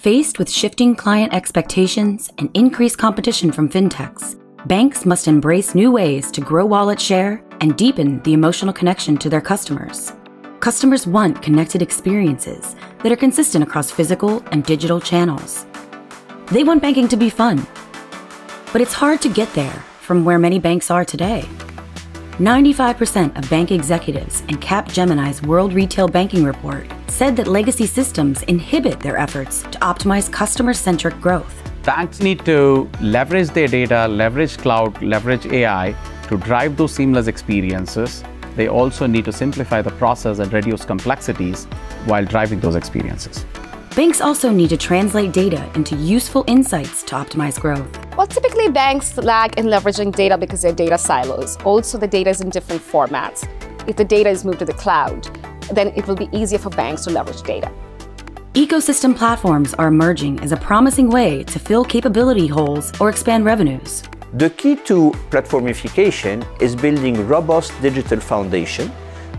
Faced with shifting client expectations and increased competition from fintechs, banks must embrace new ways to grow wallet share and deepen the emotional connection to their customers. Customers want connected experiences that are consistent across physical and digital channels. They want banking to be fun. But it's hard to get there from where many banks are today. 95% of bank executives in Capgemini's World Retail Banking Report said that legacy systems inhibit their efforts to optimize customer centric growth. Banks need to leverage their data, leverage cloud, leverage AI to drive those seamless experiences. They also need to simplify the process and reduce complexities while driving those experiences. Banks also need to translate data into useful insights to optimize growth. Well, typically banks lag in leveraging data because they're data silos. Also, the data is in different formats. If the data is moved to the cloud, then it will be easier for banks to leverage data. Ecosystem platforms are emerging as a promising way to fill capability holes or expand revenues. The key to platformification is building robust digital foundation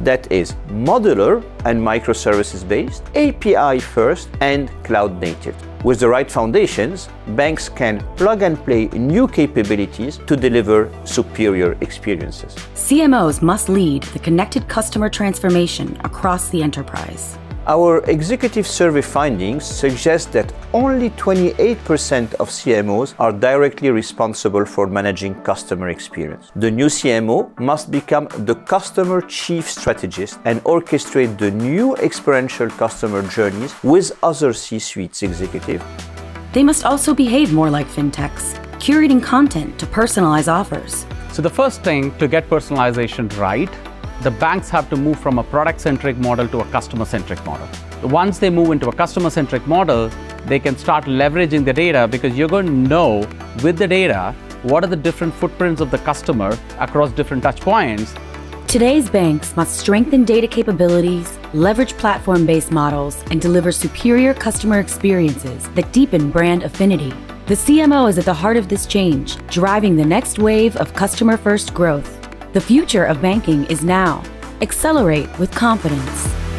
that is modular and microservices based, API first, and cloud native. With the right foundations, banks can plug and play new capabilities to deliver superior experiences. CMOs must lead the connected customer transformation across the enterprise. Our executive survey findings suggest that only 28% of CMOs are directly responsible for managing customer experience. The new CMO must become the customer chief strategist and orchestrate the new experiential customer journeys with other C-suite executives. They must also behave more like fintechs, curating content to personalize offers. So the first thing to get personalization right the banks have to move from a product-centric model to a customer-centric model. Once they move into a customer-centric model, they can start leveraging the data because you're going to know with the data what are the different footprints of the customer across different touch points. Today's banks must strengthen data capabilities, leverage platform-based models, and deliver superior customer experiences that deepen brand affinity. The CMO is at the heart of this change, driving the next wave of customer-first growth. The future of banking is now. Accelerate with confidence.